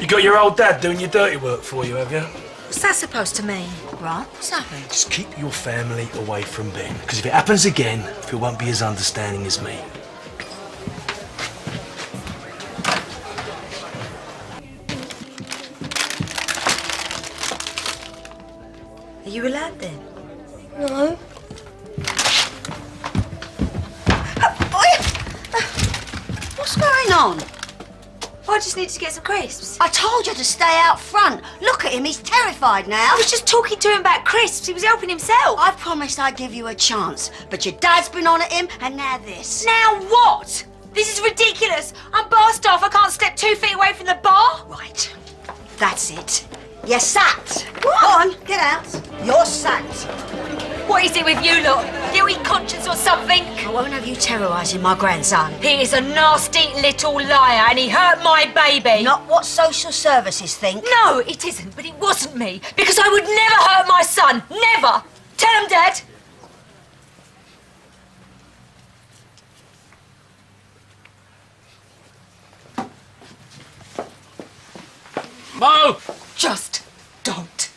You got your old dad doing your dirty work for you, have you? What's that supposed to mean? Right, what's happened? Just keep your family away from Ben, because if it happens again, Phil won't be as understanding as me. Are you allowed then? No. Uh, uh, what's going on? Oh, I just need to get some crisps. I told you to stay out front. Look at him, he's terrified now. I was just talking to him about crisps. He was helping himself. I promised I'd give you a chance, but your dad's been on at him, and now this. Now what? This is ridiculous. I'm bar staff. I can't step two feet away from the bar. Right, that's it. You're sacked. Go on, get out. You're sacked. What is it with you lot? Guilty conscience or something? I won't have you terrorising my grandson. He is a nasty little liar and he hurt my baby. Not what social services think. No, it isn't, but it wasn't me. Because I would never hurt my son. Never. Tell him, Dad. Mo! Just don't.